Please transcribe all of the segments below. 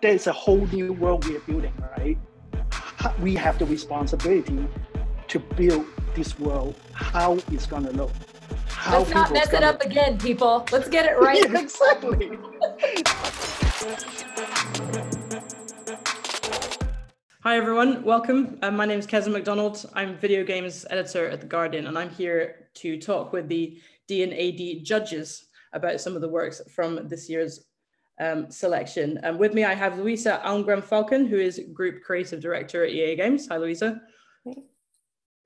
there's a whole new world we are building, right? We have the responsibility to build this world, how it's gonna look. How Let's not mess it up again, people. Let's get it right. exactly. Hi everyone, welcome. Uh, my name is Keza MacDonald. I'm video games editor at The Guardian, and I'm here to talk with the D&AD judges about some of the works from this year's um, selection. Um, with me, I have Lovisa Almgren Falken, who is Group Creative Director at EA Games. Hi, Lovisa. Hey.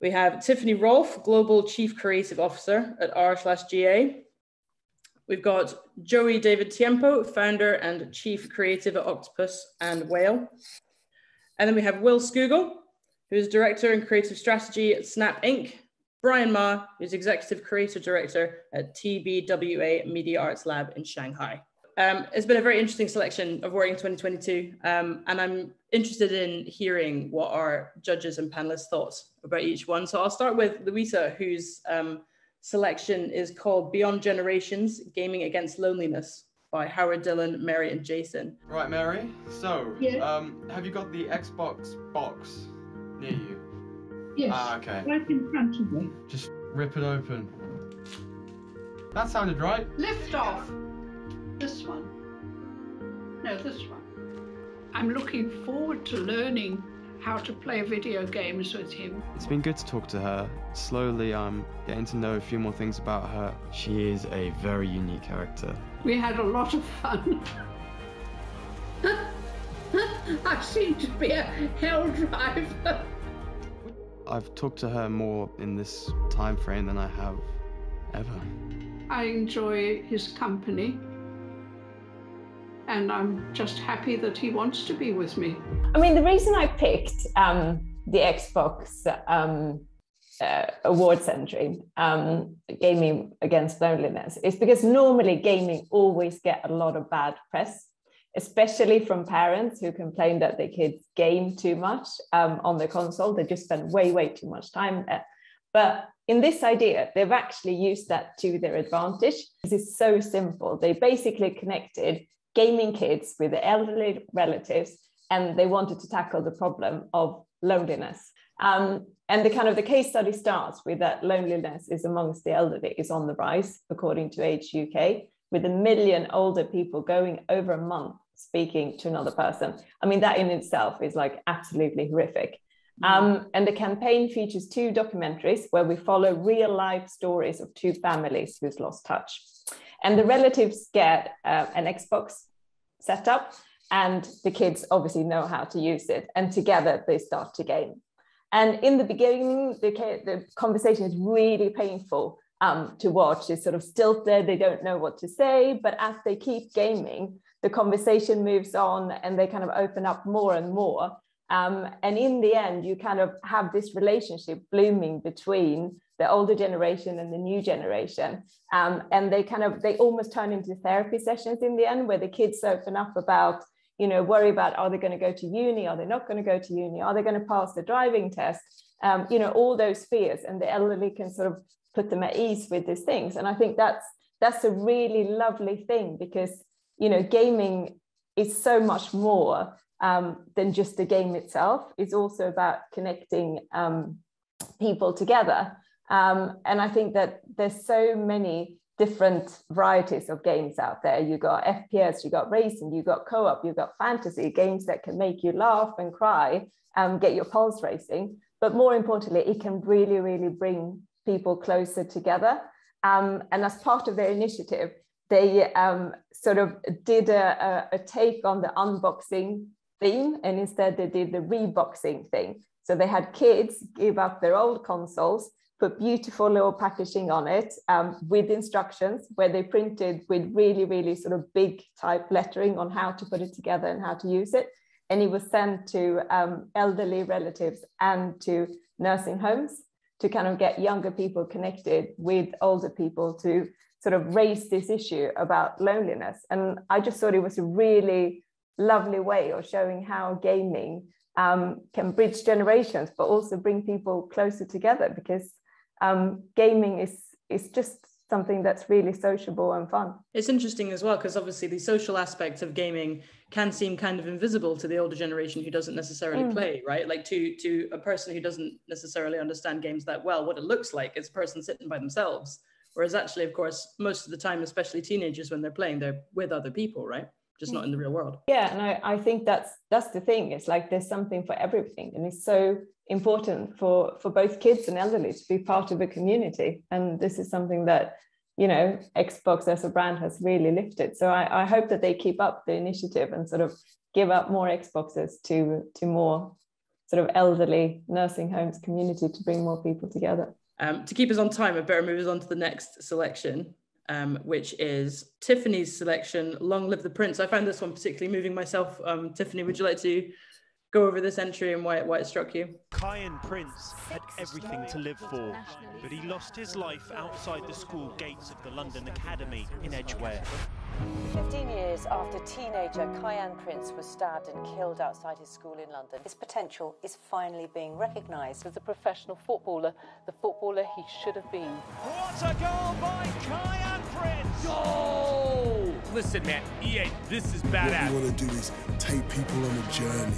We have Tiffany Rolfe, Global Chief Creative Officer at R slash GA. We've got Joey David Tiempo, founder and chief creative at Octopus and Whale. And then we have Will Scougal, who is director and creative strategy at Snap Inc. Brian Ma, who's executive creative director at TBWA Media Arts Lab in Shanghai. Um, it's been a very interesting selection of work in 2022, um, and I'm interested in hearing what our judges and panelists thought about each one. So I'll start with Lovisa, whose um, selection is called Beyond Generations Gaming Against Loneliness by Howard Dillon, Mary, and Jason. Right, Mary. So, yeah. Um, have you got the Xbox box near you? Yes. Ah, okay. Right in front of me. Just rip it open. That sounded right. Lift off. This one. No, this one. I'm looking forward to learning how to play video games with him. It's been good to talk to her. Slowly, I'm getting to know a few more things about her. She is a very unique character. We had a lot of fun. I seem to be a hell driver. I've talked to her more in this time frame than I have ever. I enjoy his company and I'm just happy that he wants to be with me. I mean, the reason I picked um, the Xbox um, uh, awards entry, um, Gaming Against Loneliness, is because normally gaming always get a lot of bad press, especially from parents who complain that their kids game too much um, on the console. They just spend way, way too much time there. But in this idea, they've actually used that to their advantage. This is so simple. They basically connected gaming kids with the elderly relatives, and they wanted to tackle the problem of loneliness. Um, and the kind of the case study starts with that loneliness is amongst the elderly is on the rise, according to Age UK, with a million older people going over a month speaking to another person. I mean, that in itself is like absolutely horrific. Mm. Um, and the campaign features two documentaries where we follow real life stories of two families who's lost touch. And the relatives get uh, an Xbox set up, and the kids obviously know how to use it. And together they start to game. And in the beginning, the, the conversation is really painful um, to watch. It's sort of stilted, they don't know what to say. But as they keep gaming, the conversation moves on and they kind of open up more and more. Um, and in the end, you kind of have this relationship blooming between the older generation and the new generation. Um, and they kind of, they almost turn into therapy sessions in the end where the kids open up about, you know, worry about are they going to go to uni? Are they not going to go to uni? Are they going to pass the driving test? Um, you know, all those fears and the elderly can sort of put them at ease with these things. And I think that's, that's a really lovely thing because, you know, gaming is so much more um, than just the game itself. It's also about connecting um, people together. Um, and I think that there's so many different varieties of games out there. You got FPS, you got racing, you got co-op, you've got fantasy games that can make you laugh and cry and get your pulse racing. But more importantly, it can really, really bring people closer together. Um, and as part of their initiative, they um, sort of did a, a, a, take on the unboxing theme, and instead they did the reboxing thing. So they had kids give up their old consoles, put beautiful little packaging on it um, with instructions where they printed with really, really sort of big type lettering on how to put it together and how to use it. And it was sent to um, elderly relatives and to nursing homes to kind of get younger people connected with older people to sort of raise this issue about loneliness. And I just thought it was a really lovely way of showing how gaming um, can bridge generations, but also bring people closer together because um, gaming is is just something that's really sociable and fun. It's interesting as well because obviously the social aspects of gaming can seem kind of invisible to the older generation who doesn't necessarily mm. play, right? Like to to a person who doesn't necessarily understand games that well, what it looks like is a person sitting by themselves. Whereas actually, of course, most of the time, especially teenagers when they're playing, they're with other people, right? Just not in the real world. Yeah, and I, I think that's that's the thing. It's like there's something for everything, and it's so important for for both kids and elderly to be part of a community. And this is something that you know xbox as a brand has really lifted. So i, I hope that they keep up the initiative and sort of give up more xboxes to to more sort of elderly nursing homes community to bring more people together. Um, to keep us on time i better move us on to the next selection um, which is tiffany's selection. Long live the prince. I found this one particularly moving myself. Um, tiffany would you like to go over this entry and why it, why it struck you? Kiyan Prince had everything to live for, but he lost his life outside the school gates of the London Academy in Edgware. 15 years after teenager Kiyan Prince was stabbed and killed outside his school in London, his potential is finally being recognised as a professional footballer, the footballer he should have been. What a goal by Kiyan Prince! Goal! Listen, man, EA, this is badass. What we want to do is take people on a journey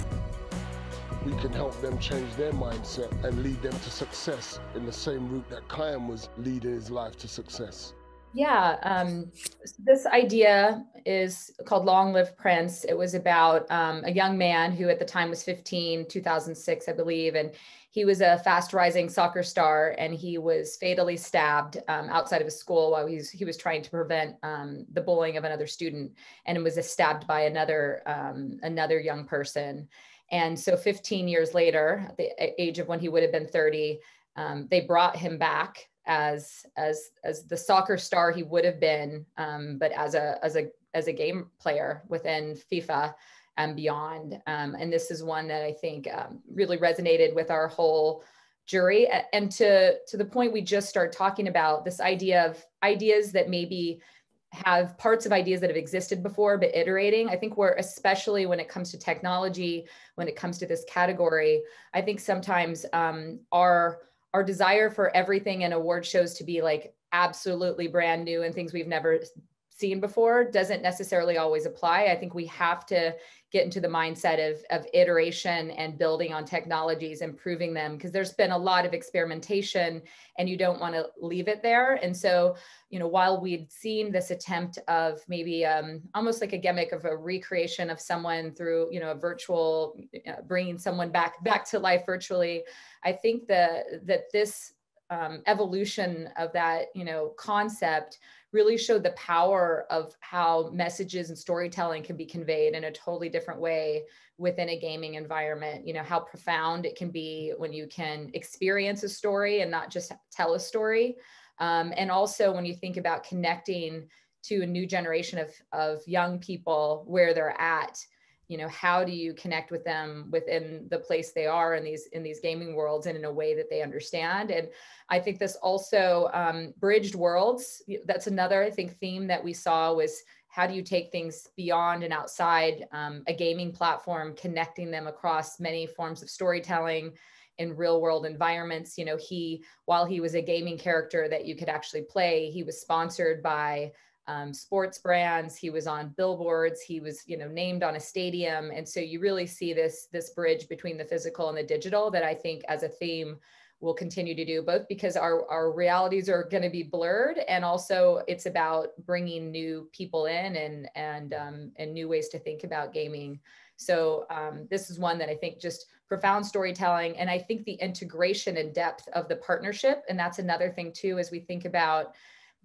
we can help them change their mindset and lead them to success in the same route that Kiyan was leading his life to success. Yeah, um, this idea is called Long Live Prince. It was about um, a young man who at the time was 15, 2006, I believe, and he was a fast rising soccer star and he was fatally stabbed um, outside of his school while he was, he was trying to prevent um, the bullying of another student and was stabbed by another, um, another young person. And so 15 years later, at the age of when he would have been 30, um, they brought him back as as as the soccer star he would have been, um, but as a as a as a game player within FIFA and beyond. Um, and this is one that I think um, really resonated with our whole jury. And to to the point we just started talking about this idea of ideas that maybe have parts of ideas that have existed before but iterating i think we're especially when it comes to technology when it comes to this category i think sometimes um, our our desire for everything in award shows to be like absolutely brand new and things we've never seen before doesn't necessarily always apply. I think we have to get into the mindset of, of iteration and building on technologies, improving them, because there's been a lot of experimentation and you don't want to leave it there. And so, you know, while we'd seen this attempt of maybe um, almost like a gimmick of a recreation of someone through, you know, a virtual, uh, bringing someone back back to life virtually, I think that that this um, evolution of that, you know, concept really showed the power of how messages and storytelling can be conveyed in a totally different way within a gaming environment. You know how profound it can be when you can experience a story and not just tell a story. Um, and also when you think about connecting to a new generation of, of young people where they're at you know how do you connect with them within the place they are in these in these gaming worlds and in a way that they understand? And i think this also um, bridged worlds that's another i think theme that we saw was how do you take things beyond and outside um, a gaming platform connecting them across many forms of storytelling in real world environments. You know he while he was a gaming character that you could actually play he was sponsored by um, sports brands he was on billboards he was you know named on a stadium. And so you really see this this bridge between the physical and the digital that i think as a theme will continue to do both because our, our realities are going to be blurred and also it's about bringing new people in and and um, and new ways to think about gaming. So um, this is one that i think just profound storytelling and i think the integration and depth of the partnership and that's another thing too as we think about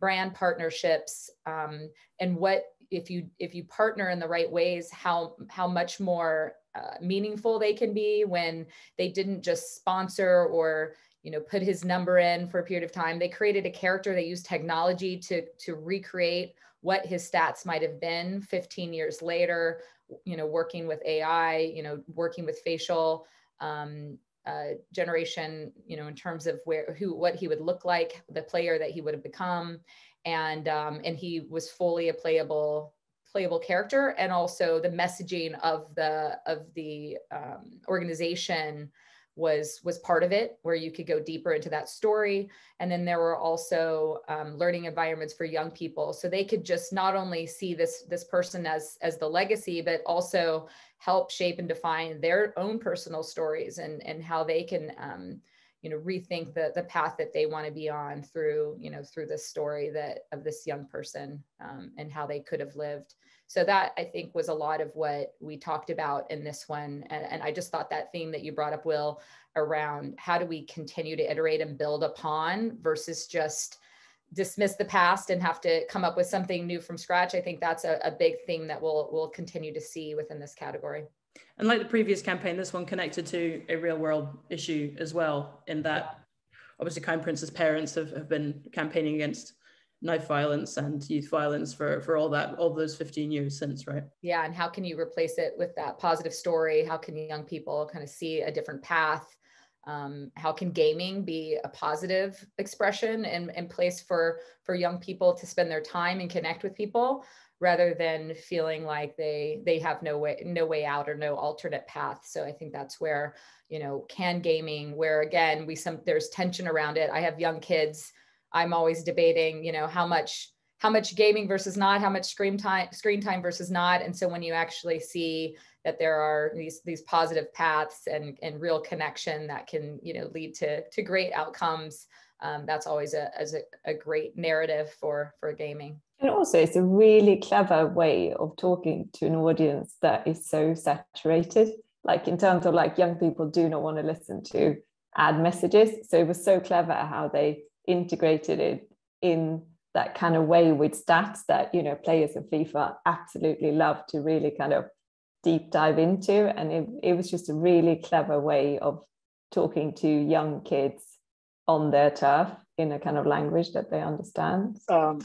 brand partnerships um, and what if you if you partner in the right ways how how much more uh, meaningful they can be when they didn't just sponsor or you know put his number in for a period of time. They created a character they used technology to to recreate what his stats might have been 15 years later you know working with ai you know working with facial um, uh, generation, you know, in terms of where who what he would look like, the player that he would have become, and um, and he was fully a playable playable character, and also the messaging of the of the um, organization was was part of it where you could go deeper into that story. And then there were also um, learning environments for young people. So they could just not only see this this person as as the legacy but also help shape and define their own personal stories and and how they can um, you know rethink the the path that they want to be on through you know through this story that of this young person um, and how they could have lived. So that i think was a lot of what we talked about in this one and, and i just thought that theme that you brought up will around how do we continue to iterate and build upon versus just dismiss the past and have to come up with something new from scratch i think that's a, a big theme that we'll we'll continue to see within this category. And like the previous campaign this one connected to a real world issue as well in that obviously Kiyan Prince's parents have, have been campaigning against knife violence and youth violence for for all that all those 15 years since right? Yeah and how can you replace it with that positive story? How can young people kind of see a different path um, how can gaming be a positive expression and, and place for for young people to spend their time and connect with people rather than feeling like they they have no way no way out or no alternate path. So i think that's where you know can gaming where again we some there's tension around it. I have young kids. I'm always debating, you know, how much how much gaming versus not, how much screen time screen time versus not. And so when you actually see that there are these these positive paths and and real connection that can you know lead to to great outcomes, um, that's always a as a, a great narrative for for gaming. And also, it's a really clever way of talking to an audience that is so saturated. Like in terms of like young people do not want to listen to ad messages. So it was so clever how they integrated it in that kind of way with stats that you know players of FIFA absolutely love to really kind of deep dive into. And it, it was just a really clever way of talking to young kids on their turf in a kind of language that they understand. Um,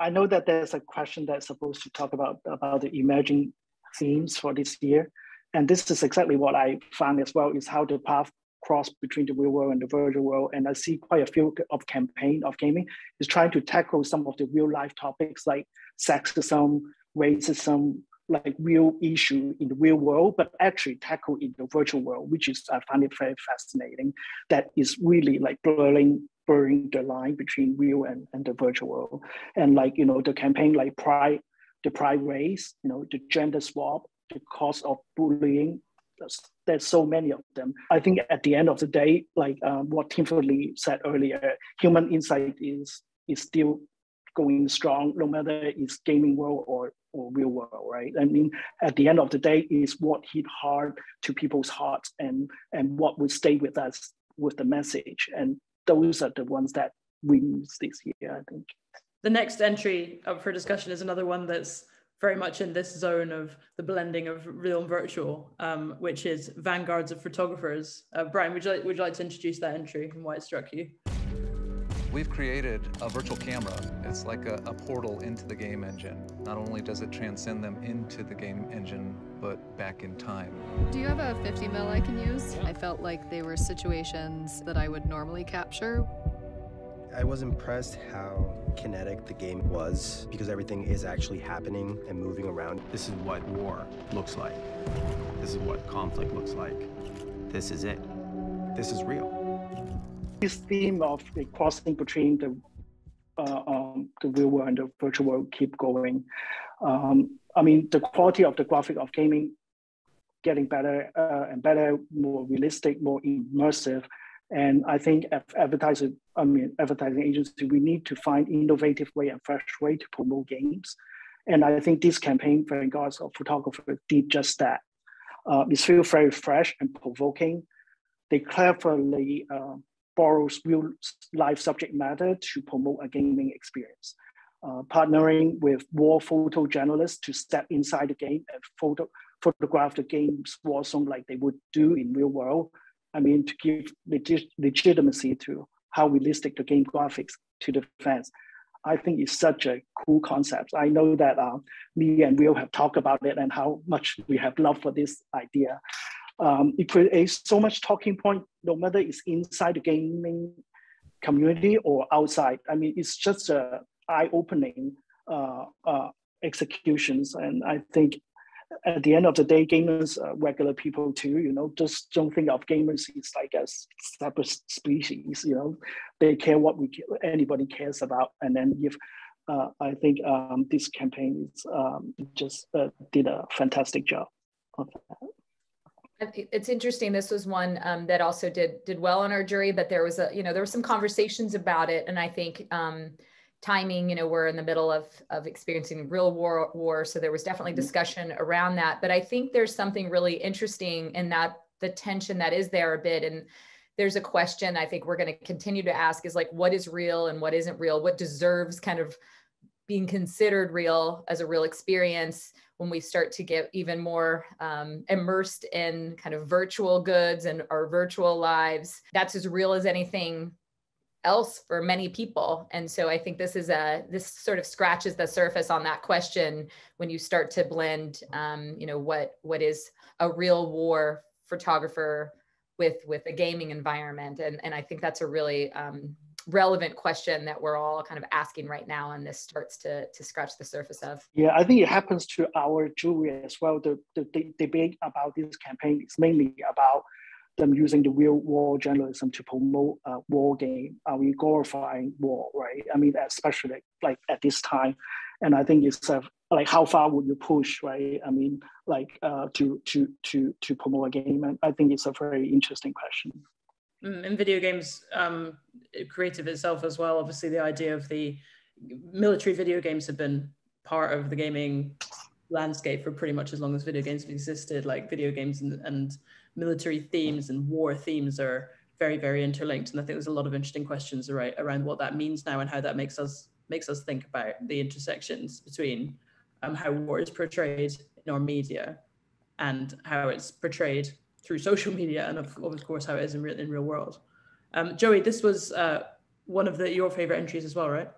i know that there's a question that's supposed to talk about about the emerging themes for this year. And this is exactly what i found as well is how the path cross between the real world and the virtual world. And I see quite a few of campaign of gaming is trying to tackle some of the real life topics like sexism, racism, like real issue in the real world, but actually tackle in the virtual world, which is I find it very fascinating. That is really like blurring blurring the line between real and, and the virtual world. And like, you know, the campaign like pride, the pride race, you know, the gender swap, the cost of bullying, there's, so many of them. I think at the end of the day, like um, what Timothy said earlier, human insight is is still going strong, no matter it's gaming world or or real world, right? I mean, at the end of the day, is what hit hard to people's hearts and and what will stay with us with the message, and those are the ones that wins this year, I think. The next entry up for discussion is another one that's very much in this zone of the blending of real and virtual, um, which is vanguards of photographers. Uh, Brian, would you, like, would you like to introduce that entry and why it struck you? We've created a virtual camera. It's like a, a, portal into the game engine. Not only does it transcend them into the game engine, but back in time. Do you have a 50 mil I can use? I felt like they were situations that I would normally capture. I was impressed how kinetic the game was because everything is actually happening and moving around. This is what war looks like. This is what conflict looks like. This is it. This is real. This theme of the crossing between the uh, um, the real world and the virtual world keep going. Um, I mean, the quality of the graphic of gaming getting better uh, and better, more realistic, more immersive. And I think advertising, I mean, advertising agency, we need to find innovative way and fresh way to promote games. And I think this campaign, Vanguards of Photographer, did just that. Uh, it very fresh and provoking. They cleverly uh, borrows real life subject matter to promote a gaming experience. Uh, partnering with war photojournalists to step inside the game and photo, photograph the game's war zone like they would do in real world I mean, to give legit, legitimacy to how realistic the game graphics to the fans. I think it's such a cool concept. I know that uh, me and Will have talked about it and how much we have love for this idea. Um, it creates so much talking point, no matter it's inside the gaming community or outside. I mean, it's just a eye-opening uh, uh, executions, and I think at the end of the day, gamers are regular people too. You know, just don't think of gamers as like a separate species. You know, they care what we anybody cares about, and then if uh, I think um, this campaign is um, just uh, did a fantastic job of that. It's interesting. This was one um, that also did did well on our jury, but there was a you know there were some conversations about it, and I think um, timing. You know, we're in the middle of of experiencing real war war, so there was definitely mm-hmm. discussion around that. But I think there's something really interesting in that the tension that is there a bit, and there's a question I think we're going to continue to ask is like what is real and what isn't real, what deserves kind of being considered real as a real experience when we start to get even more um, immersed in kind of virtual goods and our virtual lives that's as real as anything else for many people. And so i think this is a this sort of scratches the surface on that question when you start to blend um, you know what what is a real war photographer with with a gaming environment. And and i think that's a really um, relevant question that we're all kind of asking right now and this starts to to scratch the surface of. Yeah i think it happens to our jury as well. The, the, the debate about this campaign is mainly about them using the real war journalism to promote a war game are we glorifying war right i mean especially like at this time and i think it's a, like how far would you push right i mean like uh, to to to to promote a game and i think it's a very interesting question Mm, in video games, um, creative itself as well. Obviously, the idea of the military video games have been part of the gaming landscape for pretty much as long as video games have existed. Like video games and, and military themes and war themes are very, very interlinked. And I think there's a lot of interesting questions around, around what that means now and how that makes us makes us think about the intersections between um, how war is portrayed in our media and how it's portrayed through social media and of, of course how it is in real, in real world. Um, Joey, this was uh, one of the your favorite entries as well, right?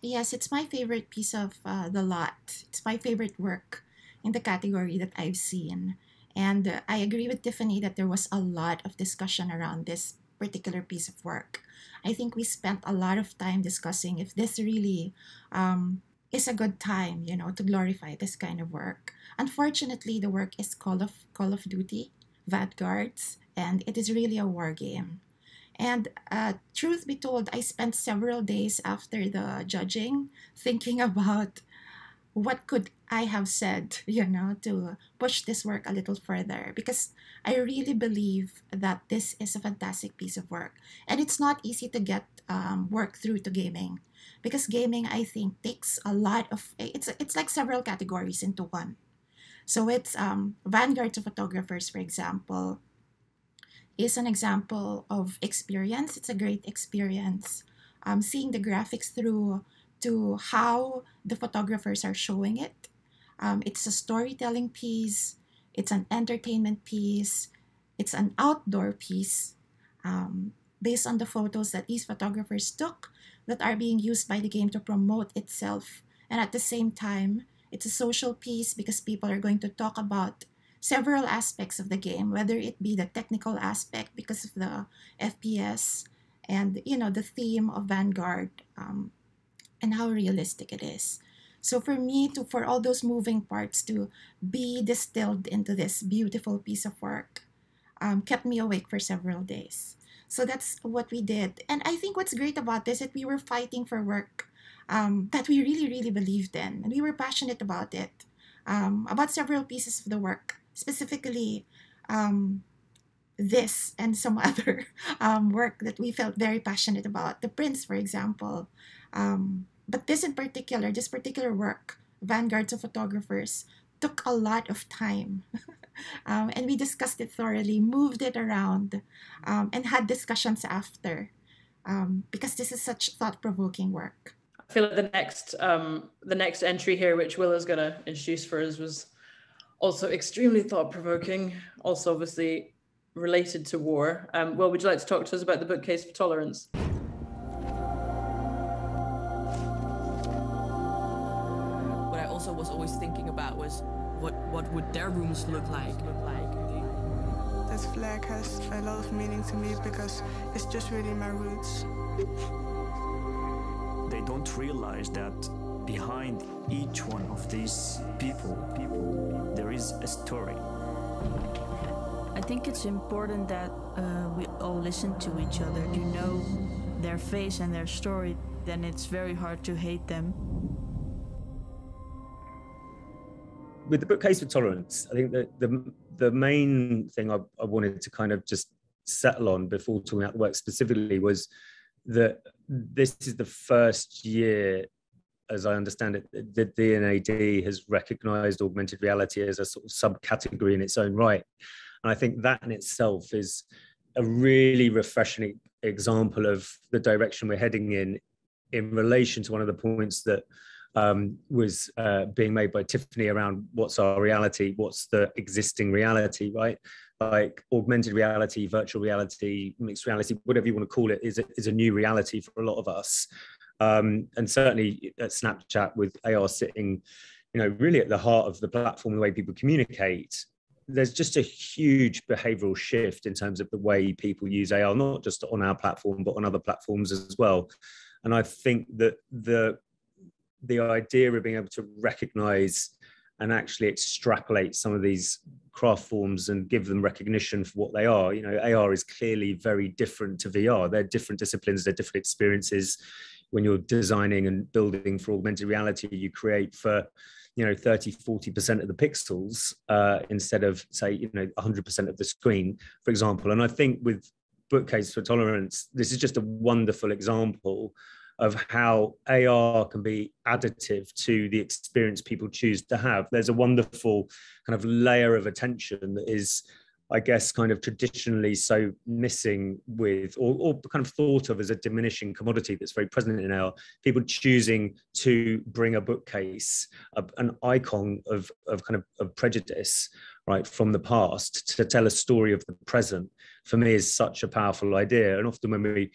Yes, it's my favorite piece of uh, the lot. It's my favorite work in the category that I've seen. And uh, I agree with Tiffany that there was a lot of discussion around this particular piece of work. I think we spent a lot of time discussing if this really um, is a good time, you know, to glorify this kind of work. Unfortunately, the work is Call of Call of Duty, Vanguards, and it is really a war game. And uh, truth be told, I spent several days after the judging thinking about what could I have said, you know, to push this work a little further because I really believe that this is a fantastic piece of work. And it's not easy to get um, work through to gaming because gaming, I think, takes a lot of, it's, it's like several categories into one. So it's um, Vanguard to photographers, for example, is an example of experience. It's a great experience. Um, seeing the graphics through to how the photographers are showing it. Um, it's a storytelling piece. It's an entertainment piece. It's an outdoor piece um, based on the photos that these photographers took that are being used by the game to promote itself. And at the same time, it's a social piece because people are going to talk about several aspects of the game, whether it be the technical aspect because of the FPS and you know the theme of Vanguard um, and how realistic it is. So for me to for all those moving parts to be distilled into this beautiful piece of work um, kept me awake for several days. So that's what we did. And I think what's great about this is that we were fighting for work um, that we really, really believed in. And we were passionate about it, um, about several pieces of the work, specifically um, this and some other um, work that we felt very passionate about. The Prince, for example. Um, but this in particular, this particular work, Vanguards of Photographers, took a lot of time. Um, and we discussed it thoroughly, moved it around, and had discussions after. because this is such thought-provoking work. I feel like the next um, the next entry here, which Will is going to introduce for us, was also extremely thought provoking. Also, obviously related to war. Um, Will, would you like to talk to us about the bookcase for tolerance? Was what what would their rooms look like? This flag has a lot of meaning to me because it's just really my roots they don't realize that behind each one of these people, people there is a story. I think it's important that uh, we all listen to each other. You know their face and their story, then it's very hard to hate them. With the bookcase for tolerance, I think that the the main thing I, I wanted to kind of just settle on before talking about the work specifically was that this is the first year as I understand it, that the D&AD has recognized augmented reality as a sort of subcategory in its own right. And I think that in itself is a really refreshing example of the direction we're heading in, in relation to one of the points that um, was uh, being made by Tiffany around what's our reality, what's the existing reality, right? Like augmented reality, virtual reality, mixed reality, whatever you want to call it, is a, is a new reality for a lot of us. Um, and certainly at Snapchat with AR sitting, you know, really at the heart of the platform, the way people communicate, there's just a huge behavioral shift in terms of the way people use AR, not just on our platform, but on other platforms as well. And I think that the the idea of being able to recognize and actually extrapolate some of these craft forms and give them recognition for what they are. You know, AR is clearly very different to VR. They're different disciplines, they're different experiences. When you're designing and building for augmented reality, you create for you know 30 40% of the pixels uh, instead of say you know 100% of the screen for example and i think with bookcase for tolerance this is just a wonderful example of how AR can be additive to the experience people choose to have. There's a wonderful kind of layer of attention that is I guess, kind of traditionally so missing with, or, or, kind of thought of as a diminishing commodity that's very present in our people choosing to bring a bookcase, a, an icon of, of kind of, of prejudice, right, from the past to tell a story of the present, for me is such a powerful idea. And often when we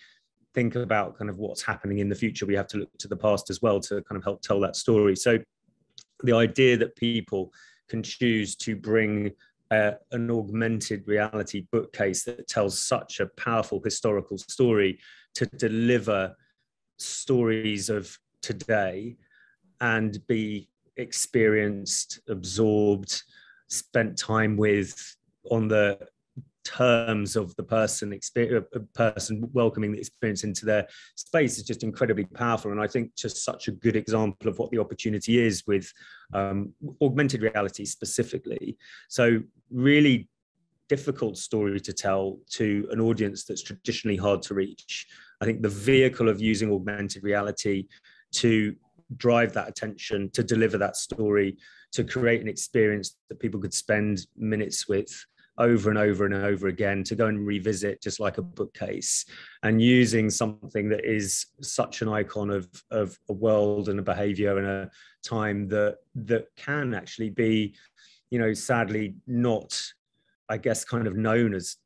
think about kind of what's happening in the future, we have to look to the past as well to kind of help tell that story. So the idea that people can choose to bring uh, an augmented reality bookcase that tells such a powerful historical story to deliver stories of today and be experienced, absorbed, spent time with on the terms of the person experience, a person welcoming the experience into their space is just incredibly powerful. And i think just such a good example of what the opportunity is with um, augmented reality specifically. So really difficult story to tell to an audience that's traditionally hard to reach. I think the vehicle of using augmented reality to drive that attention to deliver that story to create an experience that people could spend minutes with over and over and over again to go and revisit just like a bookcase and using something that is such an icon of of a world and a behavior and a time that that can actually be you know sadly not i guess kind of known as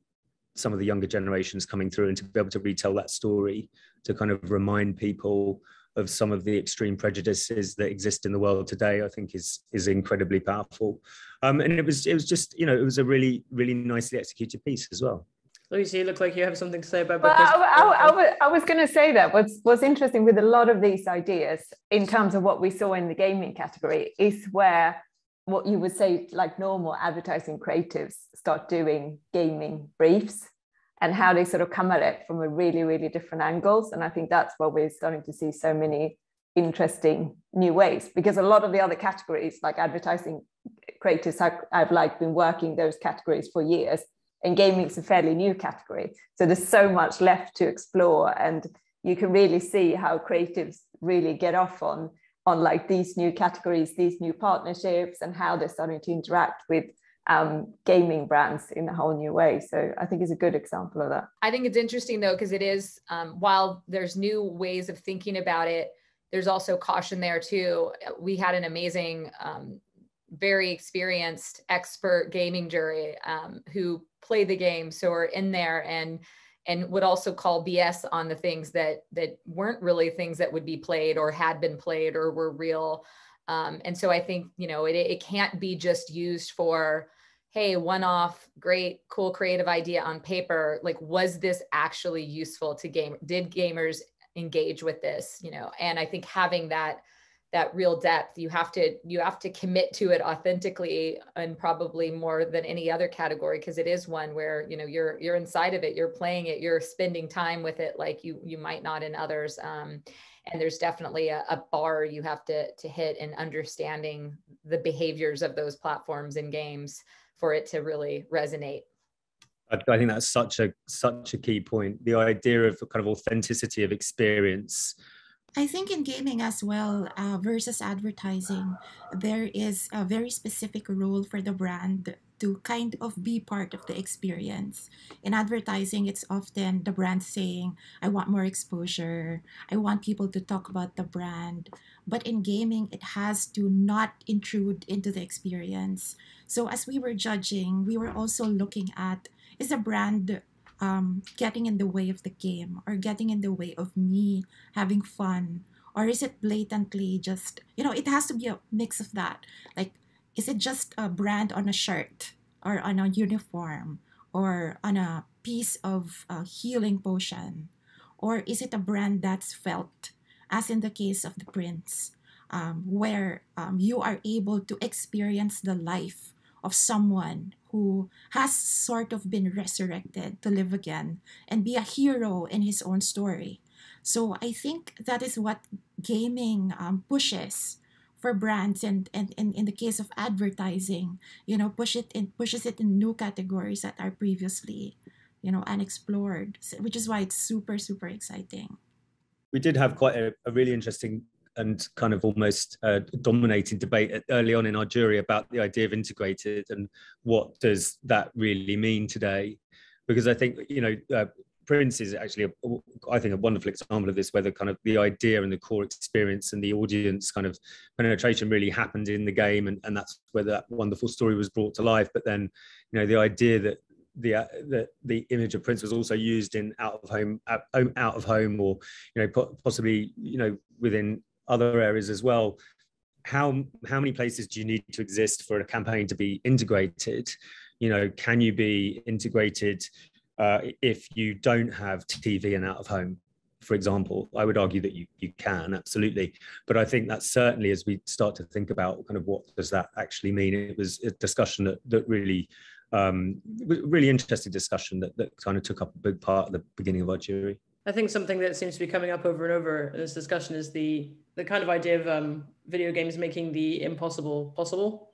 some of the younger generations coming through and to be able to retell that story to kind of remind people of some of the extreme prejudices that exist in the world today, I think is is incredibly powerful. Um, and it was it was just you know it was a really really nicely executed piece as well. Lucy, you look like you have something to say about. Well, I, I, I, I was going to say that what's what's interesting with a lot of these ideas in terms of what we saw in the gaming category is where what you would say like normal advertising creatives start doing gaming briefs and how they sort of come at it from a really, really different angles. And I think that's where we're starting to see so many interesting new ways because a lot of the other categories like advertising creators have, have like been working those categories for years and gaming is a fairly new category so there's so much left to explore and you can really see how creatives really get off on on like these new categories these new partnerships and how they're starting to interact with um, gaming brands in a whole new way. So I think it's a good example of that. I think it's interesting though, because it is, um, while there's new ways of thinking about it, there's also caution there too. We had an amazing, um, very experienced expert gaming jury um, who play the game, so are in there and and would also call BS on the things that that weren't really things that would be played or had been played or were real. Um, and so I think, you know, it, it can't be just used for, hey, one off, great, cool, creative idea on paper. Like, was this actually useful to game? Did gamers engage with this? You know, and I think having that that real depth you have to you have to commit to it authentically and probably more than any other category because it is one where you know you're you're inside of it you're playing it you're spending time with it like you you might not in others um, and there's definitely a, a, bar you have to to hit in understanding the behaviors of those platforms and games for it to really resonate. I, think that's such a such a key point the idea of kind of authenticity of experience. I think in gaming as well, uh, versus advertising, there is a very specific role for the brand to kind of be part of the experience. In advertising, it's often the brand saying, I want more exposure, I want people to talk about the brand. But in gaming, it has to not intrude into the experience. So as we were judging, we were also looking at is the brand um, getting in the way of the game or getting in the way of me having fun? Or is it blatantly just, you know, it has to be a mix of that. Like, is it just a brand on a shirt or on a uniform or on a piece of uh, healing potion? Or is it a brand that's felt, as in the case of the prince, um, where um, you are able to experience the life of someone who has sort of been resurrected to live again and be a hero in his own story. So I think that is what gaming um, pushes for brands and, and, and in the case of advertising, you know, push it in pushes it in new categories that are previously, you know, unexplored, which is why it's super, super exciting. We did have quite a, a really interesting and kind of almost uh, dominating debate early on in our jury about the idea of integrated and what does that really mean today because i think you know uh, prince is actually a, I think a wonderful example of this where the kind of the idea and the core experience and the audience kind of penetration really happened in the game and, and that's where that wonderful story was brought to life. But then you know the idea that the uh, the the image of Prince was also used in out of home out, out of home or you know possibly you know within other areas as well how how many places do you need to exist for a campaign to be integrated? You know can you be integrated uh, if you don't have tv and out of home for example i would argue that you you can absolutely. But i think that certainly as we start to think about kind of what does that actually mean it was a discussion that that really um really interesting discussion that, that kind of took up a big part of the beginning of our jury. I think something that seems to be coming up over and over in this discussion is the the kind of idea of um, video games making the impossible possible,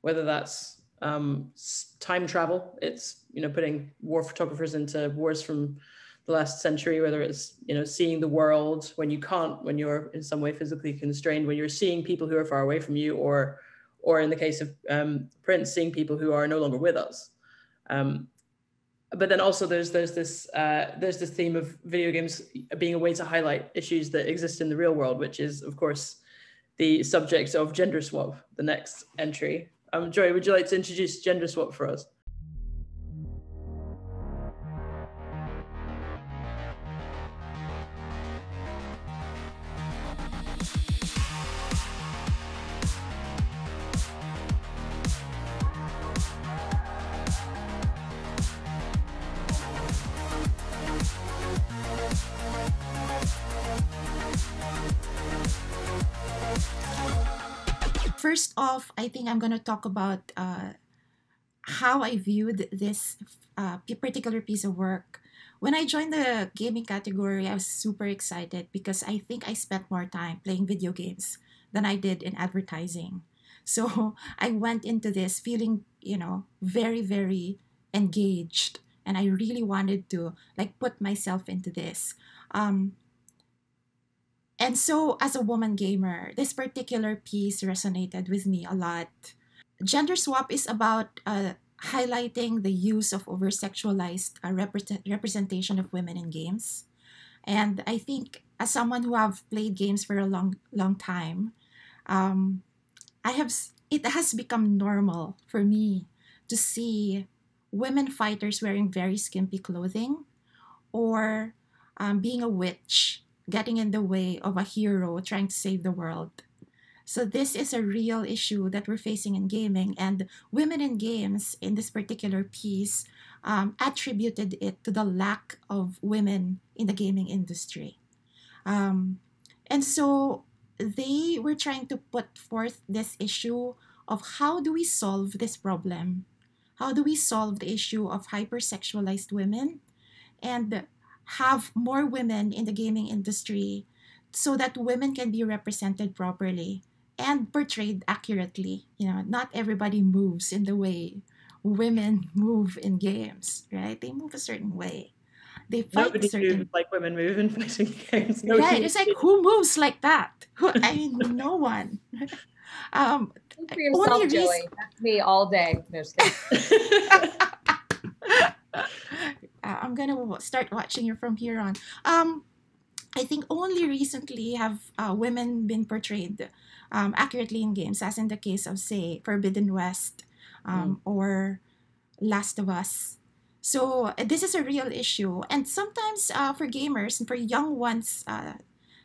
whether that's um, time travel. It's you know putting war photographers into wars from the last century, whether it's you know seeing the world when you can't, when you're in some way physically constrained, when you're seeing people who are far away from you, or or in the case of um, Prince, seeing people who are no longer with us. Um, but then also there's there's this uh, there's this theme of video games being a way to highlight issues that exist in the real world, which is of course the subject of gender swap, the next entry. Um, Joey, would you like to introduce gender swap for us? First off, I think I'm going to talk about uh, how I viewed this uh, particular piece of work. When I joined the gaming category, I was super excited because I think I spent more time playing video games than I did in advertising. So I went into this feeling, you know, very, very engaged. And I really wanted to like put myself into this. Um, and so, as a woman gamer, this particular piece resonated with me a lot. Gender swap is about uh, highlighting the use of over sexualized uh, rep- representation of women in games. And I think, as someone who have played games for a long, long time, um, I have it has become normal for me to see women fighters wearing very skimpy clothing, or um, being a witch getting in the way of a hero trying to save the world. So this is a real issue that we're facing in gaming, and women in games in this particular piece um, attributed it to the lack of women in the gaming industry. Um, and so they were trying to put forth this issue of how do we solve this problem? How do we solve the issue of hypersexualized women and have more women in the gaming industry so that women can be represented properly and portrayed accurately. You know, not everybody moves in the way women move in games, right? They move a certain way. They fight Nobody certain moves like women move in fighting games. No right. It's like who moves like that? Who, I mean, no one. Um, for yourself, only Joey. Reason... That's me all day. No, uh, I'm gonna start watching you from here on. Um, I think only recently have uh, women been portrayed um, accurately in games, as in the case of, say, Forbidden West um, mm. or Last of Us. So uh, this is a real issue, and sometimes uh, for gamers and for young ones uh,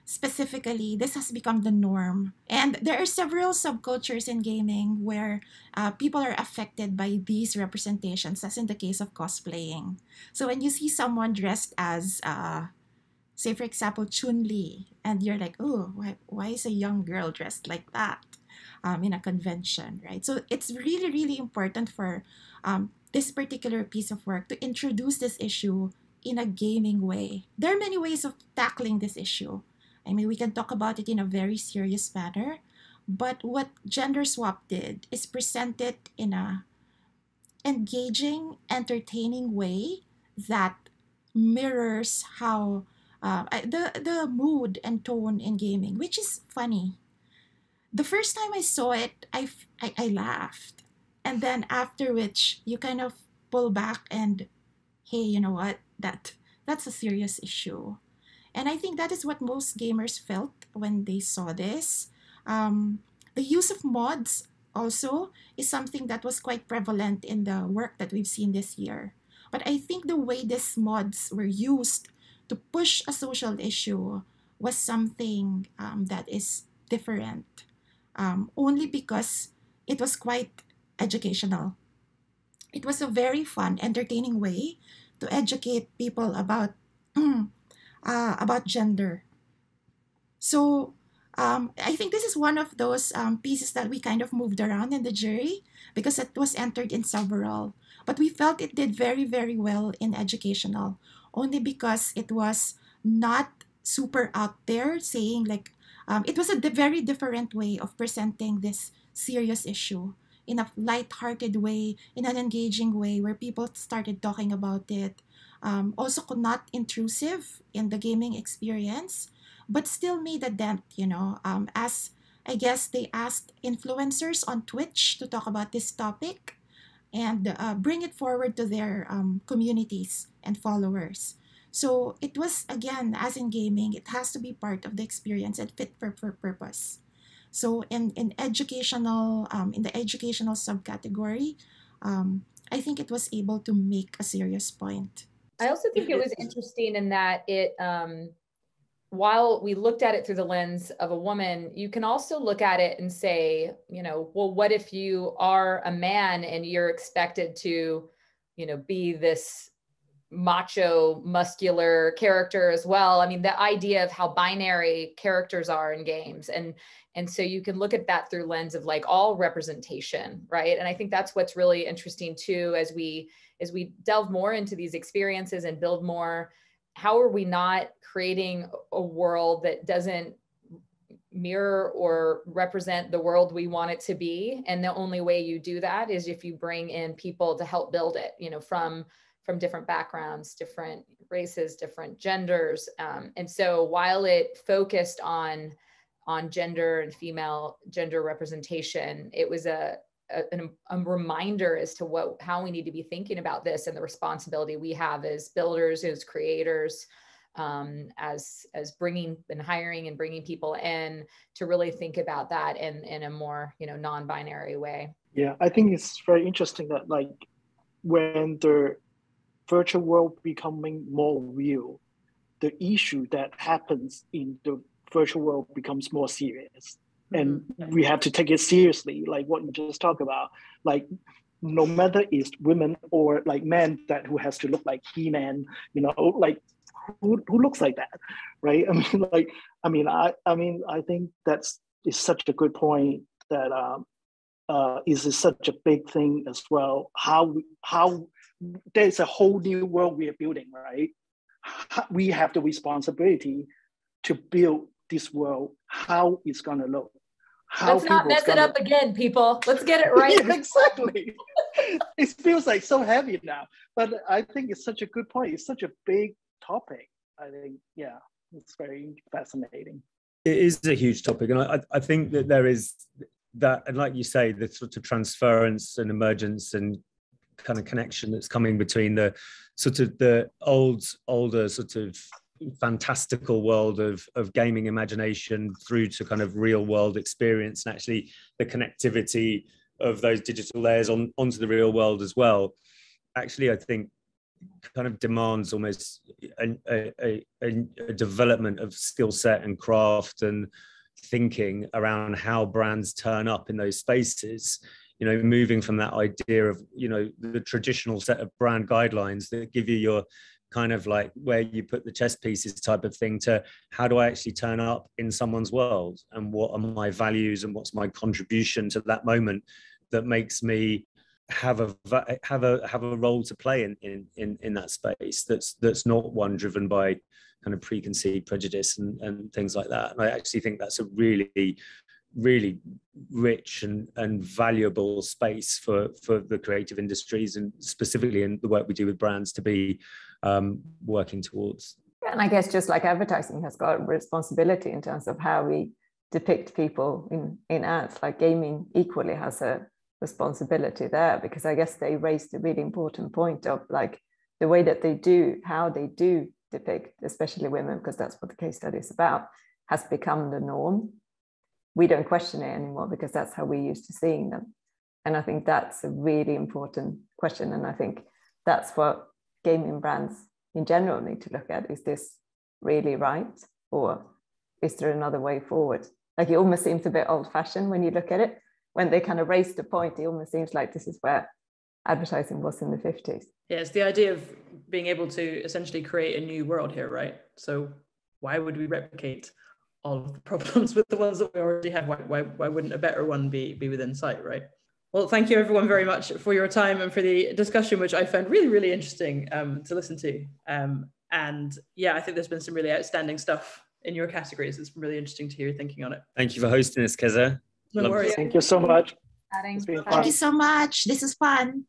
specifically, this has become the norm. And there are several subcultures in gaming where uh, people are affected by these representations, as in the case of cosplaying. So when you see someone dressed as uh, say for example chun li and you're like oh why, why is a young girl dressed like that um, in a convention right so it's really really important for um, this particular piece of work to introduce this issue in a gaming way there are many ways of tackling this issue i mean we can talk about it in a very serious manner but what gender swap did is present it in a engaging entertaining way that mirrors how uh, the the mood and tone in gaming, which is funny. The first time I saw it, I, I, I laughed, and then after which you kind of pull back and, hey, you know what? That that's a serious issue, and I think that is what most gamers felt when they saw this. Um, the use of mods also is something that was quite prevalent in the work that we've seen this year. But I think the way these mods were used to push a social issue was something um, that is different um, only because it was quite educational. It was a very fun, entertaining way to educate people about uh, about gender. So um, I think this is one of those um, pieces that we kind of moved around in the jury because it was entered in several. But we felt it did very, very well in educational only because it was not super out there saying like um, it was a very different way of presenting this serious issue in a light-hearted way in an engaging way where people started talking about it um, also not intrusive in the gaming experience but still made a dent you know um, as i guess they asked influencers on twitch to talk about this topic and uh, bring it forward to their um, communities and followers. So it was, again, as in gaming, it has to be part of the experience and fit for, for purpose. So in, in educational, um, in the educational subcategory, um, I think it was able to make a serious point. I also think it was interesting in that it um, while we looked at it through the lens of a woman, you can also look at it and say, you know, well, what if you are a man and you're expected to, you know, be this macho, muscular character as well? I mean, the idea of how binary characters are in games. And and so you can look at that through lens of like all representation, right? And I think that's what's really interesting too as we as we delve more into these experiences and build more how are we not creating a world that doesn't mirror or represent the world we want it to be and the only way you do that is if you bring in people to help build it you know from from different backgrounds different races different genders. Um, and so while it focused on on gender and female gender representation it was a a, a, reminder as to what how we need to be thinking about this and the responsibility we have as builders as creators um, as as bringing and hiring and bringing people in to really think about that in in a more you know non-binary way. Yeah i think it's very interesting that like when the virtual world becoming more real the issue that happens in the virtual world becomes more serious and mm-hmm. we have to take it seriously like what you just talked about like no matter is women or like men that who has to look like he-man you know like who, who looks like that, right? I mean, like, I mean, I, I mean, I think that's is such a good point that um, uh, is such a big thing as well. How we how there's a whole new world we are building, right? We have the responsibility to build this world. How it's gonna look. How Let's not mess gonna... it up again, people. Let's get it right. exactly. it feels like so heavy now, but I think it's such a good point. It's such a big topic. I think, yeah, it's very fascinating. It is a huge topic, and I, I think that there is that, and like you say, the sort of transference and emergence and kind of connection that's coming between the sort of the old, older sort of fantastical world of of gaming imagination through to kind of real world experience and actually the connectivity of those digital layers on onto the real world as well actually i think kind of demands almost a, a, a, a development of skill set and craft and thinking around how brands turn up in those spaces you know moving from that idea of you know the traditional set of brand guidelines that give you your kind of like where you put the chess pieces type of thing to how do I actually turn up in someone's world and what are my values and what's my contribution to that moment that makes me have a have a have a role to play in in in, in that space that's that's not one driven by kind of preconceived prejudice and, and things like that. And I actually think that's a really really rich and, and valuable space for, for the creative industries and specifically in the work we do with brands to be um, working towards. And I guess just like advertising has got responsibility in terms of how we depict people in, in ads, like gaming equally has a responsibility there because I guess they raised a really important point of like the way that they do, how they do depict, especially women, because that's what the case study is about, has become the norm. We don't question it anymore because that's how we're used to seeing them. And I think that's a really important question. And I think that's what gaming brands in general need to look at. Is this really right? Or is there another way forward? Like it almost seems a bit old fashioned when you look at it. When they kind of raised the point it almost seems like this is where advertising was in the 50s yeah it's the idea of being able to essentially create a new world here right? So why would we replicate all of the problems with the ones that we already have why, why, why wouldn't a better one be be within sight right well, thank you everyone very much for your time and for the discussion, which I found really, really interesting um, to listen to. Um, and yeah, I think there's been some really outstanding stuff in your categories. It's really interesting to hear your thinking on it. Thank you for hosting us, Keza. No worries. Thank you so much. Thank you so much. This is fun.